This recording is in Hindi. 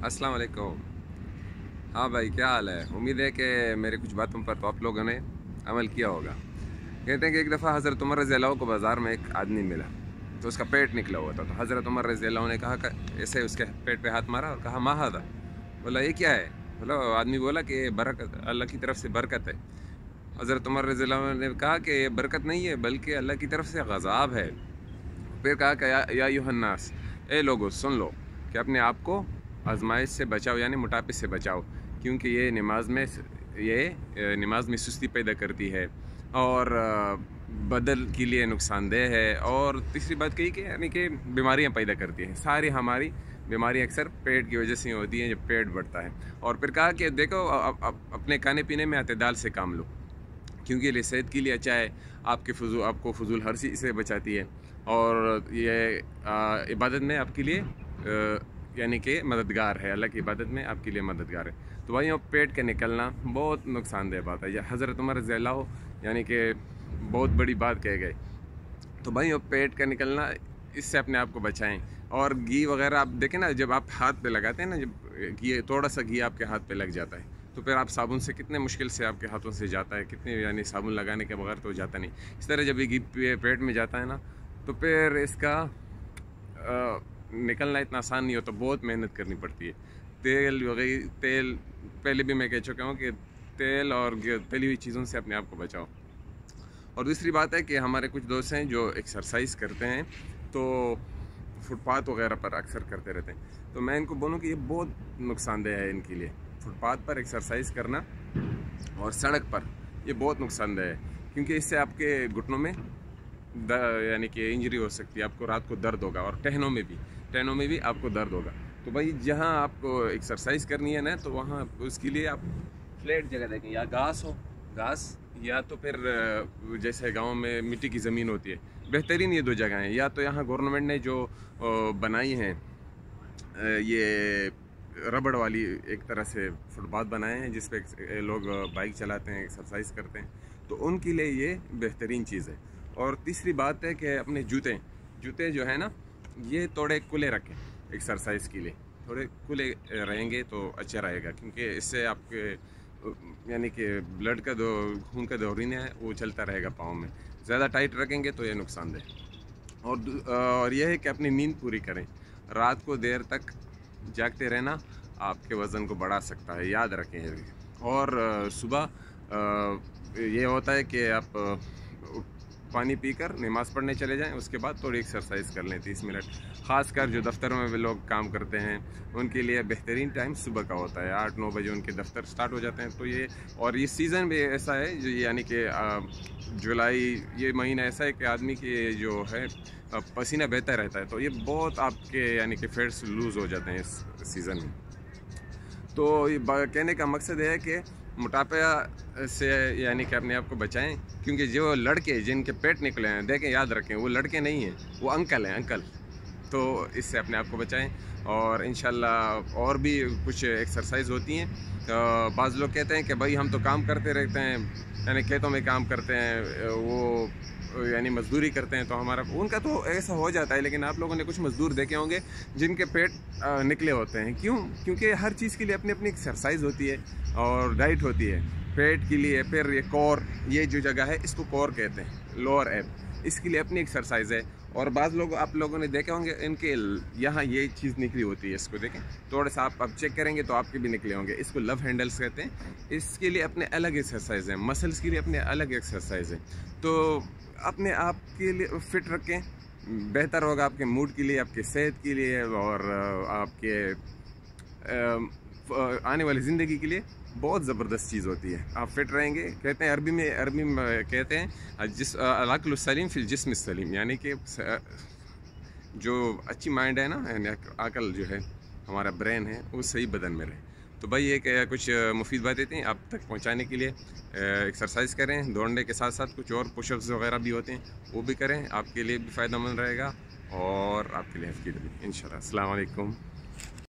अस्सलाम वालेकुम हाँ भाई, क्या हाल है? उम्मीद है कि मेरे कुछ बातों पर तो आप लोगों ने अमल किया होगा। कहते हैं कि एक दफ़ा हज़रत उमर रज़ी को बाज़ार में एक आदमी मिला तो उसका पेट निकला हुआ था। तो हज़रत उमर रज़ी ने कहा ऐसे उसके पेट पे हाथ मारा और कहा माहा था बोला, ये क्या है? बोला, आदमी बोला कि, ये बरकत, अल्लाह की तरफ़ से बरकत है। हज़रत उमर रज़ी ने कहा कि, ये बरकत नहीं है, बल्कि अल्लाह की तरफ़ से गज़ाब है। फिर कहा कि, या यूहन्नास ए लोगो, सुन लो कि अपने आप को आजमाइश से बचाओ, यानी मोटापे से बचाओ, क्योंकि ये नमाज़ में, ये नमाज़ में सुस्ती पैदा करती है और बदल के लिए नुकसानदेह है और तीसरी बात कही कि, यानी कि बीमारियाँ पैदा करती हैं। सारी हमारी बीमारी अक्सर पेट की वजह से ही होती हैं, जब पेट बढ़ता है। और फिर कहा कि देखो अपने खाने पीने में अतदाल से काम लो, क्योंकि ये सेहत के लिए अच्छा है। आपके फजूल आपको फजूल हर चीज़ से बचाती है। और ये इबादत में आपके लिए यानी कि मददगार है अल्लाह की इबादत में आपके लिए मददगार है। तो भाई पेट के निकलना बहुत नुकसानदेह बात है। या हज़रत उमर रज़ी हो यानी कि बहुत बड़ी बात कह गए तो भाई पेट का निकलना इससे अपने आप को बचाएँ। और घी वगैरह आप देखें ना जब आप हाथ पे लगाते हैं ना जब घी थोड़ा सा घी आपके हाथ पे लग जाता है तो फिर आप साबुन से कितने मुश्किल से आपके हाथों से जाता है कितने यानी साबुन लगाने के बगैर तो जाता नहीं। इस तरह जब ये घी पेट में जाता है ना तो फिर इसका आ, निकलना इतना आसान नहीं होता बहुत मेहनत करनी पड़ती है। तेल वगैरह तेल, पहले भी मैं कह चुका हूँ कि तेल और तली हुई चीज़ों से अपने आप को बचाओ। और दूसरी बात है कि हमारे कुछ दोस्त हैं जो एक्सरसाइज करते हैं तो फुटपाथ वगैरह पर अक्सर करते रहते हैं। तो मैं इनको बोलूँ कि ये बहुत नुकसानदेह है इनके लिए। फुटपाथ पर एक्सरसाइज करना और सड़क पर, ये बहुत नुकसानदेह है, क्योंकि इससे आपके घुटनों में यानी कि इंजरी हो सकती है, आपको रात को दर्द होगा और टहनों में भी, टहनों में भी आपको दर्द होगा। तो भाई, जहाँ आपको एक्सरसाइज करनी है ना तो वहाँ उसके लिए आप फ्लैट जगह देखें, या घास हो, घास, या तो फिर जैसे गाँव में मिट्टी की ज़मीन होती है, बेहतरीन ये दो जगह हैं। या तो यहाँ गवर्नमेंट ने जो बनाई हैं ये रबड़ वाली एक तरह से फुटपाथ बनाए हैं, जिस पे लोग बाइक चलाते हैं एक्सरसाइज करते हैं तो उनके लिए ये बेहतरीन चीज़ है। और तीसरी बात है कि अपने जूते जूते जो है ना, ये थोड़े खुले रखें एक्सरसाइज के लिए। थोड़े खुले रहेंगे तो अच्छा रहेगा, क्योंकि इससे आपके, यानी कि ब्लड का दो, खून का दौरीन है, वो चलता रहेगा पाँव में। ज़्यादा टाइट रखेंगे तो ये नुकसानदेह और और यह है कि अपनी नींद पूरी करें। रात को देर तक जागते रहना आपके वज़न को बढ़ा सकता है, याद रखें। और सुबह ये होता है कि आप पानी पीकर नमाज़ पढ़ने चले जाएँ, उसके बाद थोड़ी एक्सरसाइज कर लें तीस मिनट। ख़ासकर जो दफ्तरों में भी लोग काम करते हैं, उनके लिए बेहतरीन टाइम सुबह का होता है। आठ, नौ बजे उनके दफ्तर स्टार्ट हो जाते हैं। तो ये, और ये सीज़न भी ऐसा है, जो यानी कि जुलाई, ये महीना ऐसा है कि आदमी के जो है पसीना बेहतर रहता है। तो ये बहुत आपके यानी कि फेट्स लूज़ हो जाते हैं इस सीज़न में। तो ये कहने का मकसद है कि मोटापा से यानी कि अपने आप को बचाएँ क्योंकि जो लड़के जिनके पेट निकले हैं, देखें, याद रखें, वो लड़के नहीं हैं, वो अंकल हैं, अंकल। तो इससे अपने आप को बचाएँ और इन और भी कुछ एक्सरसाइज होती हैं। तो बाज़ लोग कहते हैं कि भाई, हम तो काम करते रहते हैं, यानी खेतों में काम करते हैं, वो यानी मजदूरी करते हैं तो हमारा उनका तो ऐसा हो जाता है, लेकिन आप लोगों ने कुछ मजदूर देखे होंगे जिनके पेट निकले होते हैं। क्यों? क्योंकि हर चीज़ के लिए अपनी अपनी एक्सरसाइज होती है और डाइट होती है। पेट के लिए फिर ये कोर ये जो जगह है, इसको कोर कहते हैं लोअर एप इसके लिए अपनी एक्सरसाइज है। और बाद लोग आप लोगों ने देखे होंगे, इनके यहाँ ये चीज़ निकली होती है, इसको देखें। थोड़ा सा आप अब चेक करेंगे तो आपके भी निकले होंगे। इसको लव हैंडल्स कहते हैं। इसके लिए अपने अलग एक्सरसाइज हैं। मसल्स के लिए अपने अलग एक्सरसाइज हैं। तो अपने आप के लिए फिट रखें। बेहतर होगा आपके मूड के लिए, आपके सेहत के लिए और आपके आने वाली ज़िंदगी के लिए बहुत ज़बरदस्त चीज़ होती है। आप फिट रहेंगे। कहते हैं, अरबी में अरबी में कहते हैं जिस अलाकलसलीम फिल जिसम सलीम, यानी कि जो अच्छी माइंड है ना अकल जो है, हमारा ब्रेन है, वो सही बदन में रहे। तो भाई एक कुछ मुफीद बातें थी आप तक पहुँचाने के लिए। एक्सरसाइज करें, दौड़ने के साथ साथ कुछ और पुशअप्स वगैरह भी होते हैं, वो भी करें, आपके लिए भी फ़ायदा मंद रहेगा और आपके लिए हफ्ती भी इन शाला